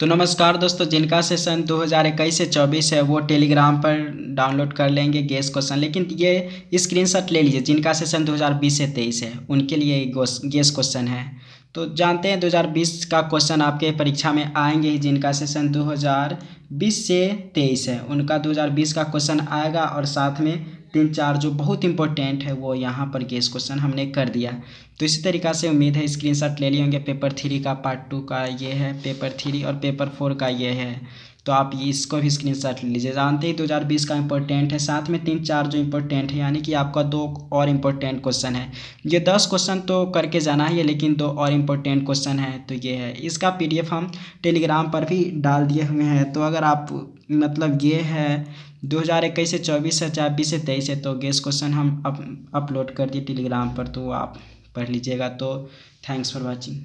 तो नमस्कार दोस्तों, जिनका सेशन 2021 से 24 है, वो टेलीग्राम पर डाउनलोड कर लेंगे गेस क्वेश्चन लेकिन ये स्क्रीनशॉट ले लीजिए, जिनका सेशन 2020 से 23 है, उनके लिए गेस क्वेश्चन है। तो जानते हैं 2020 का क्वेश्चन आपके परीक्षा में आएँगे ही, जिनका सेशन 2020 से 23 है, उनका 2020 का क्वेश्चन आएगा और साथ में तीन चार जो बहुत इंपॉर्टेंट है, वो यहाँ पर गेस क्वेश्चन हमने कर दिया। तो इसी तरीक़ा से उम्मीद है स्क्रीनशॉट ले लिए होंगे पेपर थ्री का पार्ट टू का ये है पेपर थ्री और पेपर फोर का ये है। तो आप ये इसको भी स्क्रीन शॉट लीजिए। जानते ही दो हज़ार बीस का इंपॉर्टेंट है। साथ में तीन चार जो इंपॉर्टेंट है यानी कि आपका दो और इम्पोर्टेंट क्वेश्चन है। ये दस क्वेश्चन तो करके जाना ही है लेकिन दो और इम्पोर्टेंट क्वेश्चन है तो ये है। इसका पीडीएफ हम टेलीग्राम पर भी डाल दिए हुए हैं। तो अगर आप मतलब ये है दो हज़ार इक्कीस से चौबीस है चाहे बीस से तेईस है तो गेस क्वेश्चन हम अप, अपलोड कर दिए टेलीग्राम पर तो आप पढ़ लीजिएगा। तो थैंक्स फॉर वॉचिंग